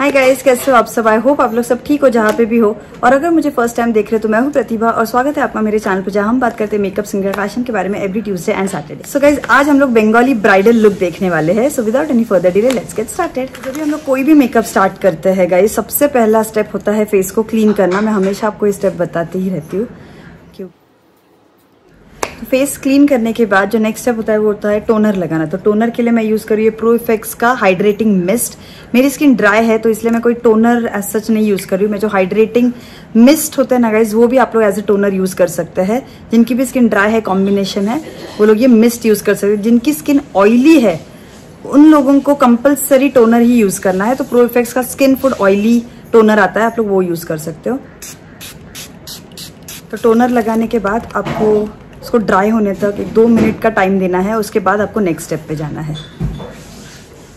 Hi guys कैसे हो आप सब? आई होप आप लोग सब ठीक हो जहाँ पे भी हो। और अगर मुझे फ़र्स्ट टाइम देख रहे हो तो मैं हूँ प्रतिभा और स्वागत है आपका मेरे चैनल पर जहाँ हम बात करते हैं मेकअप सिंगर फ़ैशन के बारे में every Tuesday and Saturday so guys आज हम लोग बंगाली ब्राइडल लुक देखने वाले हैं। So without any further delay let's get started जब भी हम लोग कोई भी मेकअप स्टार्ट करते हैं गाइस सबसे पहला स्टेप होता है फेस को क्लीन करना। मैं हमेशा आपको स्टेप बताती ही रहती हूँ। फेस क्लीन करने के बाद जो नेक्स्ट स्टेप होता है, वो होता है टोनर लगाना। तो टोनर के लिए मैं यूज़ करी प्रो इफेक्ट्स का हाइड्रेटिंग मिस्ट मेरी स्किन ड्राई है तो इसलिए मैं कोई टोनर एज सच नहीं यूज़ कर रही हूँ। मैं जो हाइड्रेटिंग मिस्ट होता है ना गाइज़ वो भी आप लोग एज ए टोनर यूज़ कर सकते हैं। जिनकी भी स्किन ड्राई है कॉम्बिनेशन है, वो लोग ये मिस्ट यूज़ कर सकते हैं। जिनकी स्किन ऑयली है, उन लोगों को कंपल्सरी टोनर ही यूज़ करना है। तो प्रो इफेक्ट्स का स्किन फ़ूड ऑयली टोनर आता है, आप लोग वो यूज़ कर सकते हो। तो टोनर लगाने के बाद आपको उसको ड्राई होने तक एक दो मिनट का टाइम देना है, उसके बाद आपको नेक्स्ट स्टेप पे जाना है।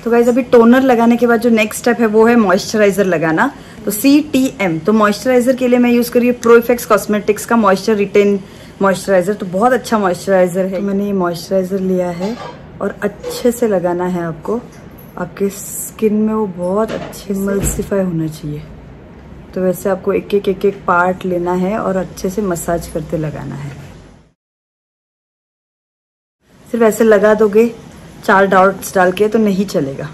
तो गाइज़ अभी टोनर लगाने के बाद जो नेक्स्ट स्टेप है, वो है मॉइस्चराइजर लगाना। तो सी टी एम तो मॉइस्चराइजर के लिए मैं यूज़ करी प्रो इफेक्ट्स कॉस्मेटिक्स का मॉइस्चर रिटेन मॉइस्चराइजर तो बहुत अच्छा मॉइस्चराइजर है। तो मैंने ये मॉइस्चराइजर लिया है और अच्छे से लगाना है आपको। आपके स्किन में वो बहुत अच्छे मल्सिफाई होना चाहिए। तो वैसे आपको एक एक एक एक पार्ट लेना है और अच्छे से मसाज करते लगाना है। सिर्फ़ ऐसे लगा दोगे, चार डॉट्स डाल के तो नहीं चलेगा।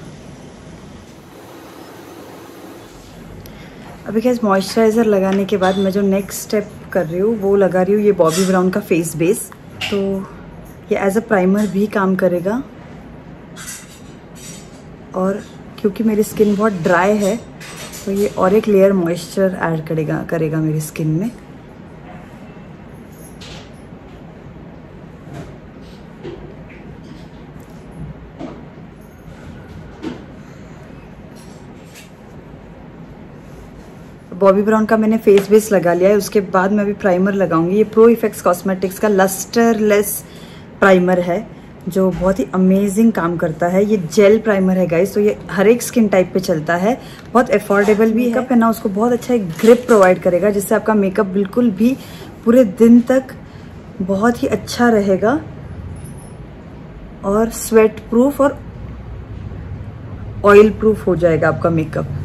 अभी क्या मॉइस्चराइज़र लगाने के बाद मैं जो नेक्स्ट स्टेप कर रही हूँ, वो लगा रही हूँ ये बॉबी ब्राउन का फेस बेस तो ये एज अ प्राइमर भी काम करेगा। और क्योंकि मेरी स्किन बहुत ड्राई है तो ये और एक लेयर मॉइस्चर ऐड करेगा करेगा मेरी स्किन में। बॉबी ब्राउन का मैंने फेस बेस लगा लिया है उसके बाद मैं अभी प्राइमर लगाऊँगी। ये प्रो इफेक्ट्स कॉस्मेटिक्स का लस्टरलेस प्राइमर है जो बहुत ही अमेजिंग काम करता है। ये जेल प्राइमर है गाइस तो ये हर एक स्किन टाइप पे चलता है। बहुत अफोर्डेबल भी है। ना उसको बहुत अच्छा एक ग्रिप प्रोवाइड करेगा जिससे आपका मेकअप बिल्कुल भी पूरे दिन तक बहुत ही अच्छा रहेगा। और स्वेट प्रूफ और ऑयल प्रूफ हो जाएगा आपका मेकअप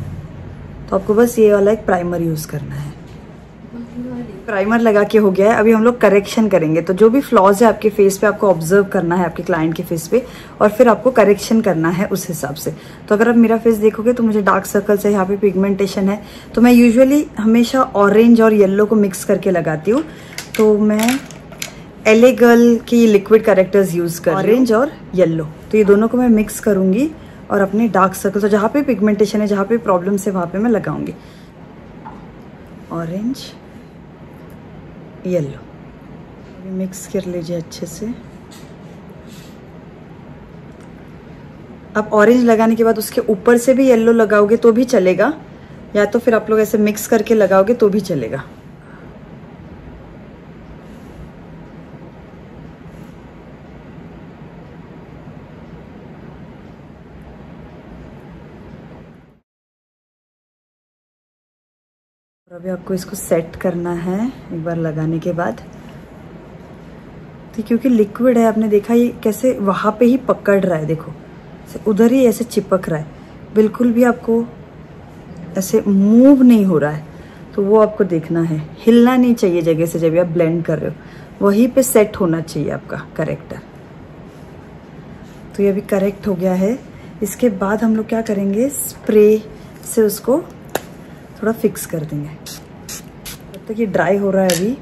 तो आपको बस ये वाला एक प्राइमर यूज़ करना है। प्राइमर लगा के हो गया है। अभी हम लोग करेक्शन करेंगे। तो जो भी फ्लॉज है आपके फेस पे आपको ऑब्ज़र्व करना है आपके क्लाइंट के फेस पे और फिर आपको करेक्शन करना है उस हिसाब से। तो अगर आप मेरा फेस देखोगे तो मुझे डार्क सर्कल्स है यहाँ पे पिगमेंटेशन है। तो मैं यूजुअली हमेशा ऑरेंज और येल्लो को मिक्स करके लगाती हूँ। तो मैं एले गर्ल की लिक्विड करेक्टर्स यूज़ कर ऑरेंज और येल्लो तो ये दोनों को मैं मिक्स करूँगी। और अपने डार्क सर्कल तो जहाँ पे पिगमेंटेशन है, जहाँ पे प्रॉब्लम है, वहाँ पे मैं लगाऊँगी। ऑरेंज येलो मिक्स कर लीजिए अच्छे से। अब ऑरेंज लगाने के बाद उसके ऊपर से भी येलो लगाओगे तो भी चलेगा, या तो फिर आप लोग ऐसे मिक्स करके लगाओगे तो भी चलेगा। अभी आपको इसको सेट करना है, एक बार लगाने के बाद। तो क्योंकि लिक्विड है, आपने देखा ये कैसे वहाँ पे ही पकड़ रहा है, देखो। उधर ही ऐसे चिपक रहा है। बिल्कुल भी आपको ऐसे मूव नहीं हो रहा है। तो वो आपको देखना है। हिलना नहीं चाहिए जगह से जब आप ब्लेंड कर रहे हो। वहीं पे सेट होना चाहिए आपका करेक्टर तो ये अभी करेक्ट हो गया है। इसके बाद हम लोग क्या करेंगे? स्प्रे से उसको थोड़ा फिक्स कर देंगे। जब तक ये ड्राई हो रहा है अभी,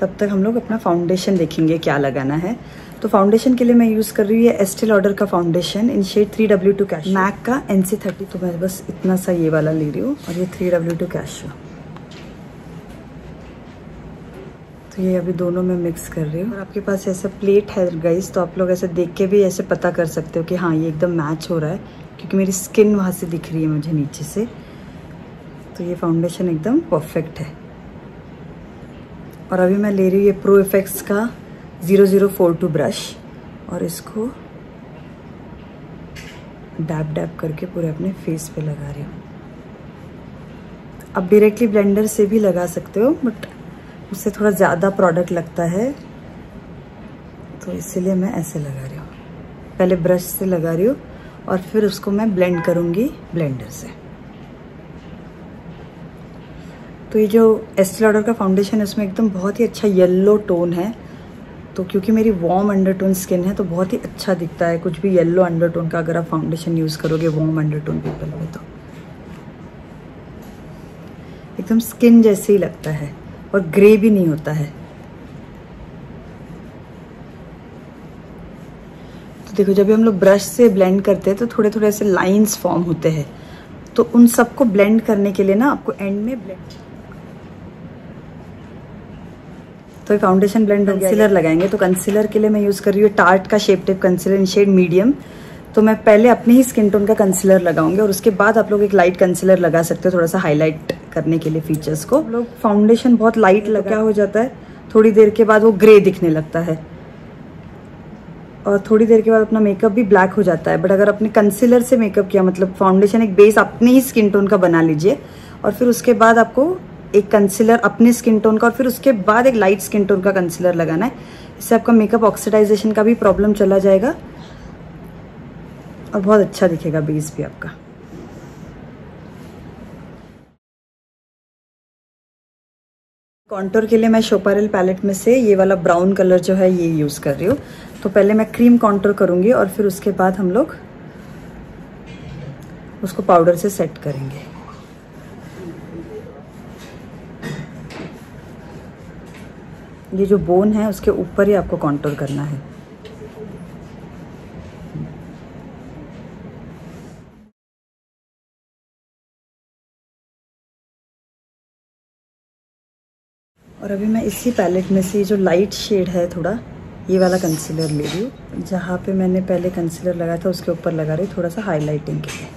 तब तक हम लोग अपना फाउंडेशन देखेंगे क्या लगाना है। तो फाउंडेशन के लिए मैं यूज़ कर रही हूँ ये एस्टिल ऑर्डर का foundation in shade three W two cash MAC का एन सी थर्टी तो मैं बस इतना सा ये वाला ले रही हूँ और ये थ्री डब्ल्यू टू कैश तो ये अभी दोनों में मिक्स कर रही हूँ। और आपके पास ऐसा प्लेट है गाइस तो आप लोग ऐसे देख के भी ऐसे पता कर सकते हो कि हाँ ये एकदम मैच हो रहा है, क्योंकि मेरी स्किन वहाँ से दिख रही है मुझे नीचे से। तो ये फाउंडेशन एकदम परफेक्ट है। और अभी मैं ले रही हूँ ये प्रो इफेक्ट्स का zero zero four two brush और इसको डैप डैप करके पूरे अपने फेस पे लगा रही हूँ। अब डायरेक्टली ब्लेंडर से भी लगा सकते हो बट उससे थोड़ा ज़्यादा प्रोडक्ट लगता है तो इसीलिए मैं ऐसे लगा रही हूँ। पहले ब्रश से लगा रही हूँ और फिर उसको मैं ब्लेंड करूँगी ब्लेंडर से। तो ये जो एस्टी लॉडर का फाउंडेशन है, उसमें एकदम बहुत ही अच्छा येलो टोन है। तो क्योंकि मेरी वॉर्म अंडरटोन स्किन है तो बहुत ही अच्छा दिखता है कुछ भी येलो अंडरटोन का अगर आप फाउंडेशन यूज़ करोगे वॉर्म अंडरटोन पीपल में तो। एकदम स्किन जैसे ही लगता है और ग्रे भी नहीं होता है। तो देखो, जब हम लोग ब्रश से ब्लेंड करते हैं तो थोड़े थोड़े ऐसे लाइंस फॉर्म होते हैं। तो उन सबको ब्लेंड करने के लिए ना, आपको एंड में ब्लेंड तो ये फाउंडेशन ब्लेंड कंसीलर लगाएँगे। तो कंसीलर के लिए मैं यूज़ कर रही हूँ टार्ट का shape tape concealer in shade medium तो मैं पहले अपने ही स्किन टोन का कंसीलर लगाऊँगी और उसके बाद आप लोग एक लाइट कंसीलर लगा सकते हो थोड़ा सा हाईलाइट करने के लिए फीचर्स को। लोग फाउंडेशन बहुत लाइट लगा हो जाता है? थोड़ी देर के बाद वो ग्रे दिखने लगता है। और थोड़ी देर के बाद अपना मेकअप भी ब्लैक हो जाता है। बट अगर अपने कंसीलर से मेकअप किया मतलब फाउंडेशन एक बेस अपने ही स्किन टोन का बना लीजिए। और फिर उसके बाद आपको एक कंसीलर अपने स्किन टोन का और फिर उसके बाद एक लाइट स्किन टोन का कंसीलर लगाना है। इससे आपका मेकअप ऑक्सीडाइजेशन का भी प्रॉब्लम चला जाएगा। और बहुत अच्छा दिखेगा बेस भी आपका। कॉन्टोर के लिए मैं शोपारल पैलेट में से ये वाला ब्राउन कलर जो है ये यूज़ कर रही हूँ। तो पहले मैं क्रीम कॉन्टोर करूँगी और फिर उसके बाद हम लोग उसको पाउडर से सेट करेंगे। ये जो बोन है, उसके ऊपर ही आपको कॉन्टोर करना है। और अभी मैं इसी पैलेट में से जो लाइट शेड है थोड़ा, ये वाला कंसीलर ले रही हूँ। जहाँ पे मैंने पहले कंसीलर लगाया था, उसके ऊपर लगा रही थोड़ा सा हाईलाइटिंग के लिए।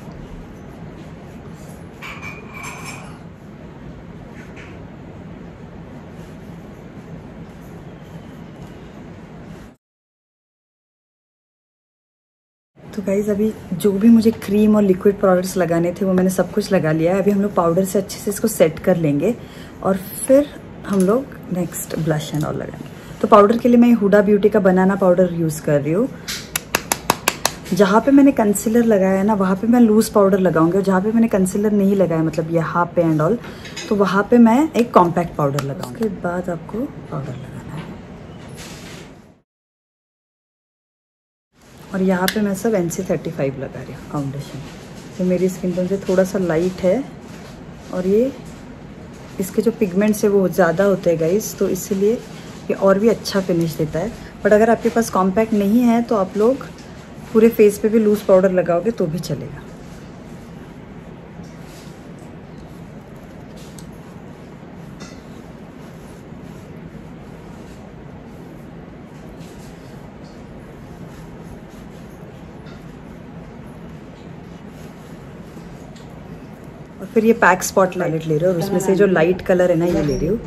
तो गाइज़ अभी जो भी मुझे क्रीम और लिक्विड प्रोडक्ट्स लगाने थे, वो मैंने सब कुछ लगा लिया है। अभी हम लोग पाउडर से अच्छे से इसको सेट कर लेंगे और फिर हम लोग नेक्स्ट ब्लश एंड ऑल लगाएँगे। तो पाउडर के लिए मैं हुडा ब्यूटी का बनाना पाउडर यूज़ कर रही हूँ। जहाँ पे मैंने कंसीलर लगाया है ना, वहाँ पे मैं लूज पाउडर लगाऊँगी और जहाँ पे मैंने कंसीलर नहीं लगाया मतलब यहाँ पे एंड ऑल तो वहाँ पे मैं एक कॉम्पैक्ट पाउडर लगाऊँगी। उसके बाद आपको पाउडर लगाना और यहाँ पे मैं सब एन सी थर्टी फाइव लगा रही हूँ फाउंडेशन तो मेरी स्किन टोन से थोड़ा सा लाइट है और ये इसके जो पिगमेंट्स है वो ज़्यादा होते हैं गाइस तो इसलिए ये और भी अच्छा फिनिश देता है। बट अगर आपके पास कॉम्पैक्ट नहीं है तो आप लोग पूरे फेस पे भी लूज़ पाउडर लगाओगे तो भी चलेगा। और फिर ये पैक स्पॉट लाइट ले रहे हो और उसमें से जो लाइट कलर है ना, ये ले रही हूँ।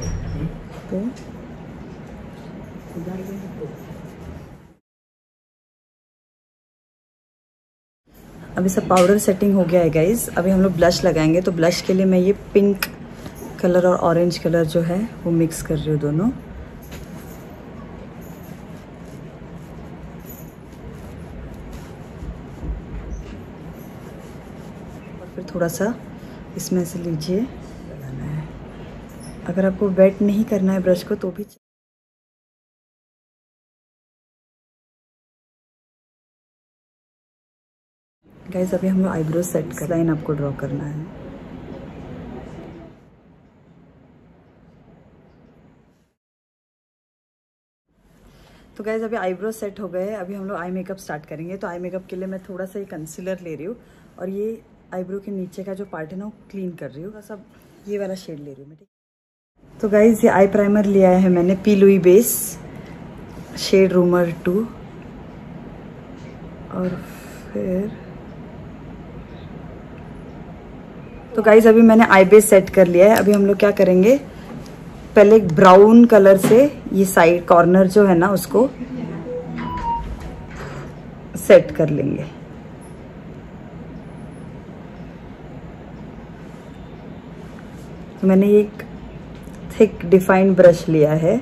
तो अभी सब पाउडर सेटिंग हो गया है गाइज़ अभी हम लोग ब्लश लगाएँगे तो ब्लश के लिए मैं ये पिंक कलर और ऑरेंज कलर जो है, वो मिक्स कर रही हूँ दोनों। और फिर थोड़ा सा इसमें से लीजिए। अगर आपको वेट नहीं करना है ब्रश को तो भी गाइस अभी हम लोग आईब्रो सेट कर लाइन आपको ड्रॉ करना है। तो गाइज़ अभी आईब्रो सेट हो गए। अभी हम लोग आई मेकअप स्टार्ट करेंगे। तो आई मेकअप के लिए मैं थोड़ा सा ये कंसीलर ले रही हूँ। और ये आईब्रो के नीचे का जो पार्ट है ना, वो क्लीन कर रही हूँ। सब ये वाला शेड ले रही हूँ तो गाइज़ ये आई प्राइमर लिया है मैंने P Louise base shade rumour two और फिर तो गाइज़ अभी मैंने आई बेस सेट कर लिया है। अभी हम लोग क्या करेंगे? पहले एक ब्राउन कलर से ये साइड कॉर्नर जो है ना, उसको सेट कर लेंगे। तो मैंने एक थिक डिफाइंड ब्रश लिया है।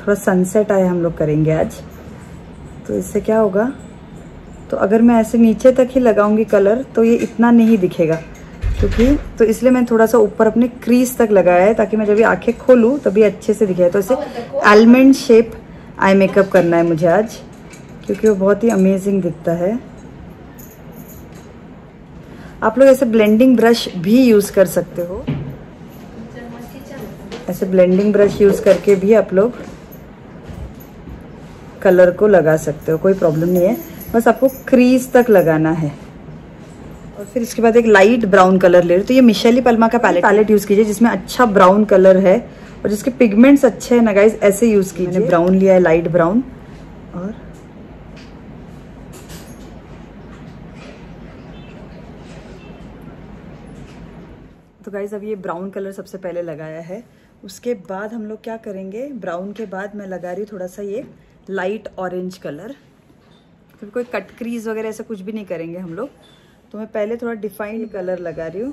थोड़ा सनसेट आए हम लोग करेंगे आज। तो इससे क्या होगा? तो अगर मैं ऐसे नीचे तक ही लगाऊँगी कलर तो ये इतना नहीं दिखेगा। क्योंकि तो इसलिए मैंने थोड़ा सा ऊपर अपने क्रीज तक लगाया है, ताकि मैं जब ये खोलू खोलूँ, तभी अच्छे से दिखे। तो इसे एलमेंट शेप आई मेकअप करना है मुझे आज, क्योंकि वो बहुत ही अमेजिंग दिखता है। आप लोग ऐसे ब्लेंडिंग ब्रश भी यूज़ कर सकते हो। ऐसे ब्लेंडिंग ब्रश यूज़ करके भी आप लोग कलर को लगा सकते हो कोई प्रॉब्लम नहीं है। बस आपको क्रीज तक लगाना है। और फिर इसके बाद एक लाइट ब्राउन कलर ले रही तो ये मिशेली पलमा का पैलेट पैलेट यूज़ कीजिए जिसमें अच्छा ब्राउन कलर है और जिसके पिगमेंट्स अच्छे हैं ना गाइज़ ऐसे यूज़ कीजिए। ब्राउन लिया है लाइट ब्राउन और तो गाइज़ अब ये ब्राउन कलर सबसे पहले लगाया है। उसके बाद हम लोग क्या करेंगे? ब्राउन के बाद मैं लगा रही हूँ थोड़ा सा ये लाइट ऑरेंज कलर फिर कोई कट क्रीज वगैरह ऐसा कुछ भी नहीं करेंगे हम लोग। तो मैं पहले थोड़ा डिफाइंड कलर लगा रही हूँ।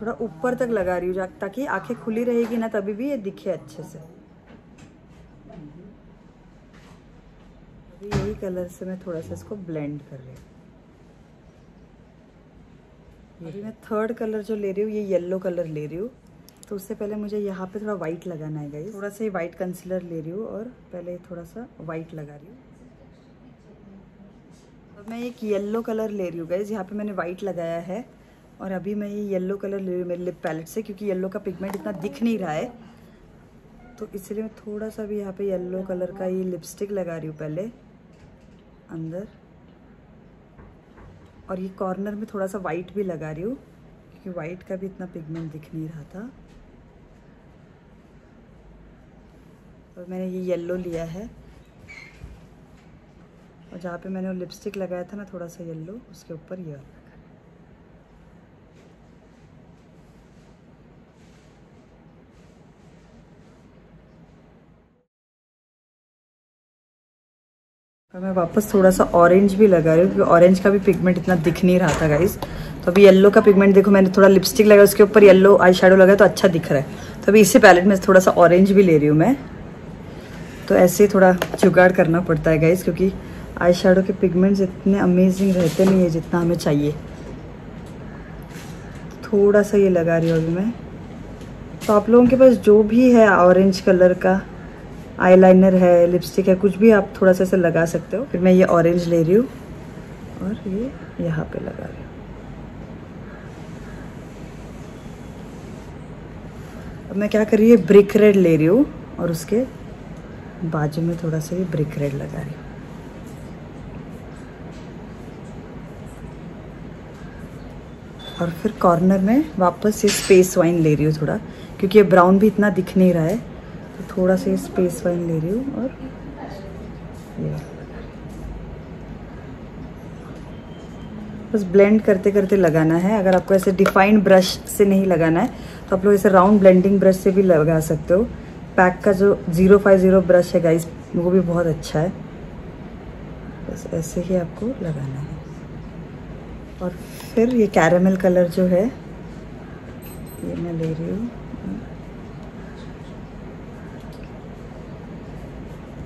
थोड़ा ऊपर तक लगा रही हूँ ताकि आँखें खुली रहेगी ना तभी भी ये दिखे अच्छे से। यही कलर से मैं थोड़ा सा इसको ब्लेंड कर रही हूँ। अभी मैं थर्ड कलर जो ले रही हूँ, ये येलो कलर ले रही हूँ। तो उससे पहले मुझे यहाँ पे थोड़ा वाइट लगाना है गाइस थोड़ा सा ये वाइट कंसीलर ले रही हूँ और पहले थोड़ा सा वाइट लगा रही हूँ। अब मैं एक येलो कलर ले रही हूँ गाइज़ यहाँ पे मैंने वाइट लगाया है और अभी मैं ये येलो कलर ले रही हूँ मेरे लिप पैलेट से, क्योंकि येलो का पिगमेंट इतना दिख नहीं रहा है। तो इसलिए मैं थोड़ा सा भी यहाँ पे येलो कलर का ये लिपस्टिक लगा रही हूँ पहले, अंदर। और ये कॉर्नर में थोड़ा सा वाइट भी लगा रही हूँ, क्योंकि वाइट का भी इतना पिगमेंट दिख नहीं रहा था। और मैंने ये येलो लिया है। और जहाँ पे मैंने वो लिपस्टिक लगाया था ना, थोड़ा सा येलो उसके ऊपर ये वाला। और मैं वापस थोड़ा सा ऑरेंज भी लगा रही हूँ, क्योंकि ऑरेंज का भी पिगमेंट इतना दिख नहीं रहा था गाइज़ तो अभी येलो का पिगमेंट देखो, मैंने थोड़ा लिपस्टिक लगाया उसके ऊपर येलो आई शेडो लगाया तो अच्छा दिख रहा है. तो अभी इसी पैलेट में थोड़ा सा ऑरेंज भी ले रही हूँ मैं. तो ऐसे थोड़ा जुगाड़ करना पड़ता है गाइज़ क्योंकि आई शेडो के पिगमेंट्स इतने अमेजिंग रहते नहीं है जितना हमें चाहिए. थोड़ा सा ये लगा रही हूँ अभी मैं. तो आप लोगों के पास जो भी है ऑरेंज कलर का आईलाइनर है लिपस्टिक है, कुछ भी आप थोड़ा सा ऐसे लगा सकते हो। फिर मैं ये ऑरेंज ले रही हूँ और ये यहाँ पे लगा रही हूँ। अब मैं क्या कर रही हूँ ब्रिक रेड ले रही हूँ और उसके बाजू में थोड़ा सा ये ब्रिक रेड लगा रही हूँ। और फिर कॉर्नर में वापस ये स्पेस वाइन ले रही हूँ थोड़ा, क्योंकि ये ब्राउन भी इतना दिख नहीं रहा है। थोड़ा सा स्पेस वाइन ले रही हूँ और ये बस ब्लेंड करते करते लगाना है। अगर आपको ऐसे डिफाइंड ब्रश से नहीं लगाना है तो आप लोग ऐसे राउंड ब्लेंडिंग ब्रश से भी लगा सकते हो। पैक का जो ज़ीरो फाइव ज़ीरो ब्रश है गाइस वो भी बहुत अच्छा है। बस ऐसे ही आपको लगाना है। और फिर ये कैरेमल कलर जो है, ये मैं ले रही हूँ।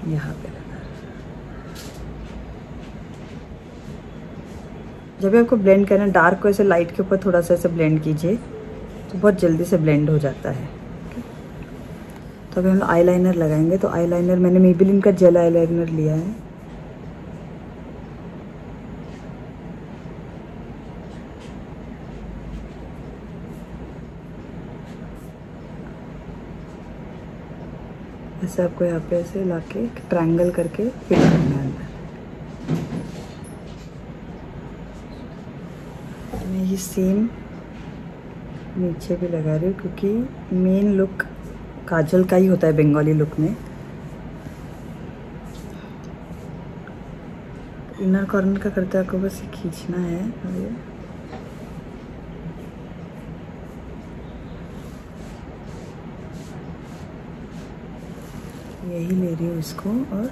यहाँ पे जब भी आपको ब्लेंड करना डार्क को ऐसे लाइट के ऊपर थोड़ा सा ऐसे ब्लेंड कीजिए तो बहुत जल्दी से ब्लेंड हो जाता है तो अभी हम आई लगाएँगे तो आई लाइनर मैंने मेबिलिन का जेल आई लिया है। ऐसे आपको यहाँ पे ऐसे ला के ट्रायंगल करके फिल करना है। मैं ये सेम नीचे भी लगा रही हूँ क्योंकि मेन लुक काजल का ही होता है बंगाली लुक में। इनर कॉर्नर का करते आपको बस खींचना है। यही ले रही हूँ इसको और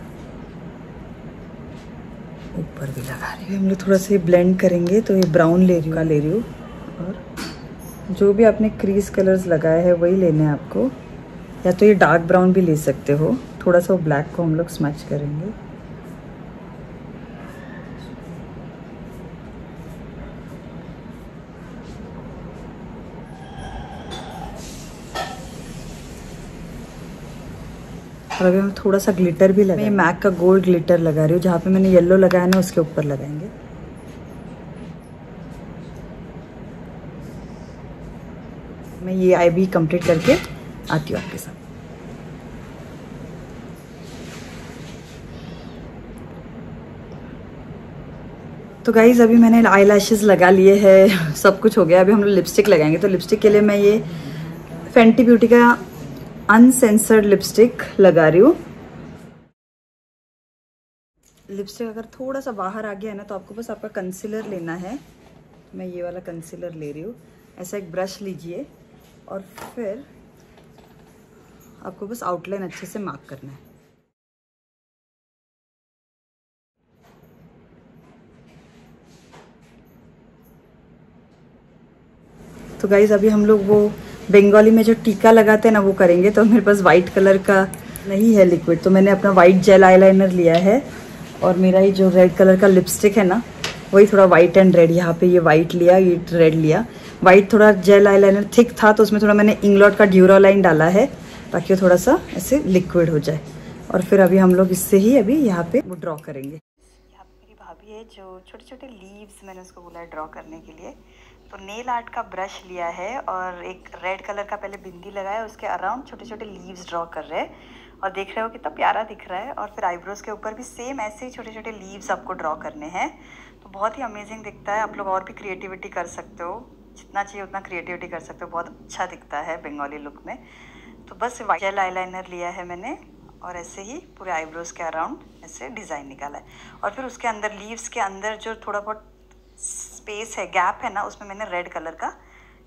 ऊपर भी लगा रही हूँ। हम लोग थोड़ा सा ब्लेंड करेंगे तो ये ब्राउन ले रही हूँ ले रही हूँ। और जो भी आपने क्रीज कलर्स लगाए हैं, वही लेने हैं आपको। या तो ये डार्क ब्राउन भी ले सकते हो। थोड़ा सा वो ब्लैक को हम लोग स्मैच करेंगे। और अभी मैं थोड़ा सा ग्लिटर भी लगा मैक का गोल्ड ग्लिटर लगा रही हूँ। जहाँ पे मैंने येलो लगाया ना उसके ऊपर लगाएँगे। मैं ये आई भी कंप्लीट करके आती हूँ आपके साथ। तो गाइज़ अभी मैंने आई लगा लिए हैं सब कुछ हो गया। अभी हम लोग लिपस्टिक लगाएँगे। तो लिपस्टिक के लिए मैं ये फेंटी ब्यूटी का अनसेंसर्ड लिपस्टिक लगा रही हूँ। लिपस्टिक अगर थोड़ा सा बाहर आ गया है ना तो आपको बस आपका कंसीलर लेना है। मैं ये वाला कंसीलर ले रही हूँ। ऐसा एक ब्रश लीजिए और फिर आपको बस आउटलाइन अच्छे से मार्क करना है। तो गाइज़ अभी हम लोग वो बंगाली में जो टीका लगाते हैं ना, वो करेंगे। तो मेरे पास वाइट कलर का नहीं है लिक्विड तो मैंने अपना वाइट जेल आईलाइनर लिया है और मेरा ये जो रेड कलर का लिपस्टिक है ना, वही थोड़ा वाइट एंड रेड यहाँ पे ये वाइट लिया, ये रेड लिया। वाइट थोड़ा जेल आईलाइनर थिक था तो उसमें थोड़ा मैंने इंग्लॉट का ड्यूरा लाइन डाला है, ताकि वो थोड़ा सा ऐसे लिक्विड हो जाए। और फिर अभी हम लोग इससे ही अभी यहाँ पे वो ड्रॉ करेंगे। है जो छोटे छोटे लीव्स मैंने उसको बोला है ड्रॉ करने के लिए। तो नेल आर्ट का ब्रश लिया है और एक रेड कलर का पहले बिंदी लगाया, उसके अराउंड छोटे छोटे लीव्स ड्रॉ कर रहे हैं। और देख रहे हो कितना तो प्यारा दिख रहा है और फिर आईब्रोज के ऊपर भी सेम ऐसे ही छोटे छोटे लीव्स आपको ड्रॉ करने हैं। तो बहुत ही अमेजिंग दिखता है, आप लोग और भी क्रिएटिविटी कर सकते हो। जितना चाहिए उतना क्रिएटिविटी कर सकते हो, बहुत अच्छा दिखता है बंगाली लुक में। तो बस जेल आईलाइनर लिया है मैंने। और ऐसे ही पूरे आईब्रोज के अराउंड ऐसे डिज़ाइन निकाला है। और फिर उसके अंदर लीव्स के अंदर जो थोड़ा बहुत स्पेस है गैप है ना, उसमें मैंने रेड कलर का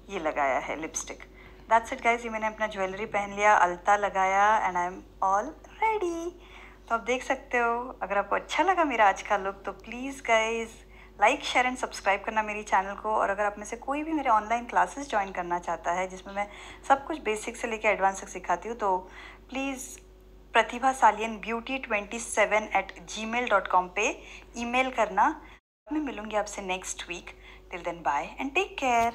ये लगाया है लिपस्टिक दैट्स इट गाइज़ ये मैंने अपना ज्वेलरी पहन लिया, अलता लगाया and I am all ready तो आप देख सकते हो, अगर आपको अच्छा लगा मेरा आज का लुक तो please guys like share and subscribe करना मेरी चैनल को। और अगर आप में से कोई भी मेरे ऑनलाइन क्लासेस ज्वाइन करना चाहता है, जिसमें मैं सब कुछ बेसिक से लेकर एडवांस तक सिखाती हूँ तो please Pratibha Salian beauty twenty seven eight Gmail dot com पर ई मेल करना। मैं मिलूँगी आपसे next week till then bye and take care